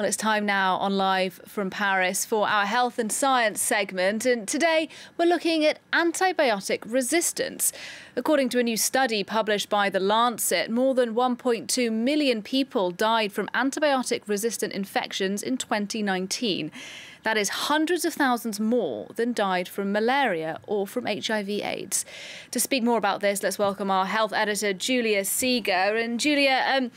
Well, it's time now on Live from Paris for our health and science segment. And today we're looking at antibiotic resistance. According to a new study published by The Lancet, more than 1.2 million people died from antibiotic resistant infections in 2019. That is hundreds of thousands more than died from malaria or from HIV/AIDS. To speak more about this, let's welcome our health editor, Julia Sieger. And Julia, um,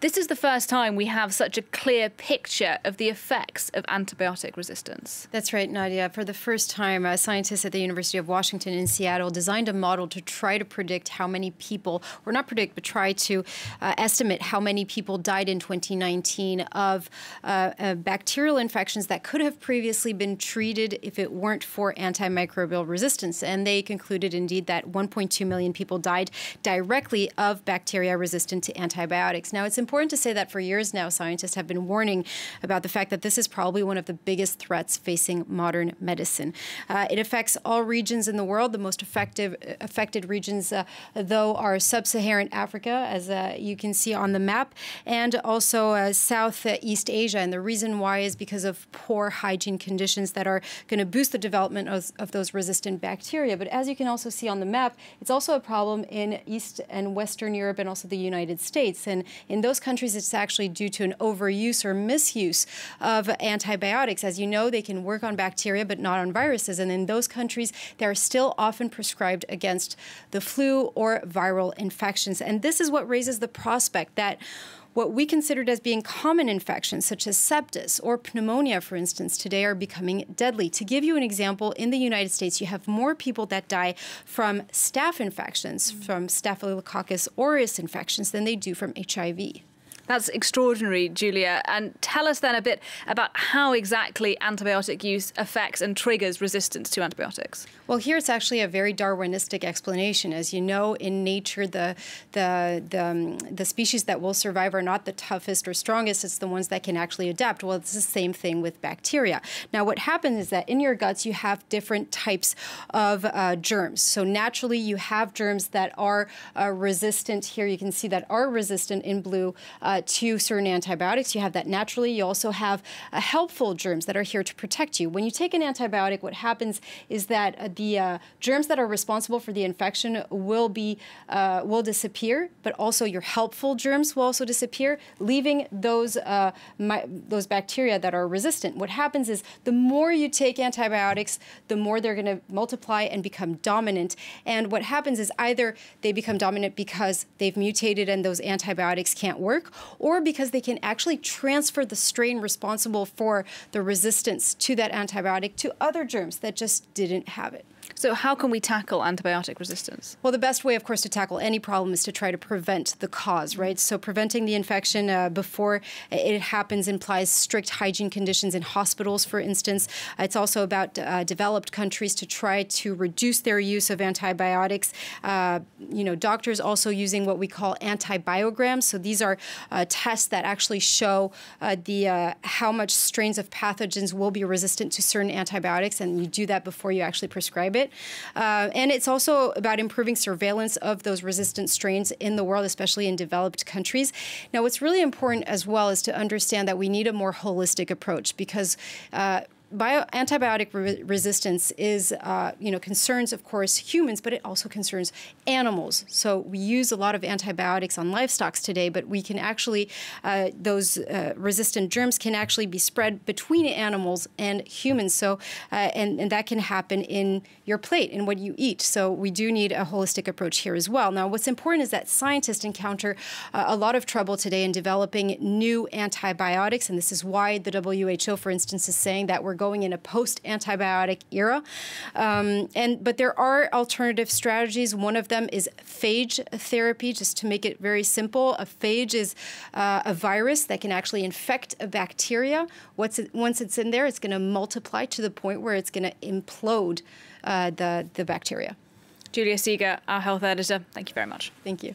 this is the first time we have such a clear picture of the effects of antibiotic resistance. That's right, Nadia. For the first time, scientists at the University of Washington in Seattle designed a model to try to predict how many people, or not predict, but try to uh, estimate how many people died in 2019 of uh, uh, bacterial infections that could have previously been treated if it weren't for antimicrobial resistance. And they concluded indeed that 1.2 million people died directly of bacteria resistant to antibiotics. Now, it's important important to say that for years now, scientists have been warning about the fact that this is probably one of the biggest threats facing modern medicine. Uh, it affects all regions in the world. The most effective affected regions, uh, though, are sub-Saharan Africa, as uh, you can see on the map, and also uh, Southeast Asia. And the reason why is because of poor hygiene conditions that are going to boost the development of, of those resistant bacteria. But as you can also see on the map, it's also a problem in East and Western Europe and also the United States. And in those countries, it's actually due to an overuse or misuse of antibiotics. As you know, they can work on bacteria but not on viruses. And in those countries, they are still often prescribed against the flu or viral infections. And this is what raises the prospect that what we considered as being common infections, such as sepsis or pneumonia, for instance, today are becoming deadly. To give you an example, in the United States, you have more people that die from staph infections, mm. from Staphylococcus aureus infections, than they do from HIV. That's extraordinary, Julia. And tell us then a bit about how exactly antibiotic use affects and triggers resistance to antibiotics. Well, here it's actually a very Darwinistic explanation. As you know, in nature, the the the, um, the species that will survive are not the toughest or strongest. It's the ones that can actually adapt. Well, it's the same thing with bacteria. Now, what happens is that in your guts you have different types of uh, germs. So naturally, you have germs that are uh, resistant. Here you can see that are resistant in blue. Uh, to certain antibiotics. You have that naturally. You also have uh, helpful germs that are here to protect you. When you take an antibiotic, what happens is that uh, the uh, germs that are responsible for the infection will be uh, will disappear, but also your helpful germs will also disappear, leaving those uh, those bacteria that are resistant. What happens is the more you take antibiotics, the more they're going to multiply and become dominant. And what happens is either they become dominant because they've mutated and those antibiotics can't work, or because they can actually transfer the strain responsible for the resistance to that antibiotic to other germs that just didn't have it. So, how can we tackle antibiotic resistance? Well, the best way, of course, to tackle any problem is to try to prevent the cause, right? So, preventing the infection uh, before it happens implies strict hygiene conditions in hospitals, for instance. It's also about uh, developed countries to try to reduce their use of antibiotics. Uh, you know, doctors also using what we call antibiograms. So, these are uh, tests that actually show uh, the uh, how much strains of pathogens will be resistant to certain antibiotics, and you do that before you actually prescribe it. Uh, and it's also about improving surveillance of those resistant strains in the world, especially in developed countries. Now, what's really important as well is to understand that we need a more holistic approach because uh, bio, antibiotic re resistance is, uh, you know, concerns, of course, humans, but it also concerns animals. So we use a lot of antibiotics on livestock today, but we can actually, uh, those uh, resistant germs can actually be spread between animals and humans. So, uh, and, and that can happen in your plate, in what you eat. So we do need a holistic approach here as well. Now, what's important is that scientists encounter uh, a lot of trouble today in developing new antibiotics, and this is why the WHO, for instance, is saying that we're going in a post-antibiotic era. Um, and but there are alternative strategies. One of them is phage therapy. Just to make it very simple, a phage is uh, a virus that can actually infect a bacteria. It, once it's in there, it's going to multiply to the point where it's going to implode uh, the the bacteria. Julia Sieger, our health editor. Thank you very much. Thank you.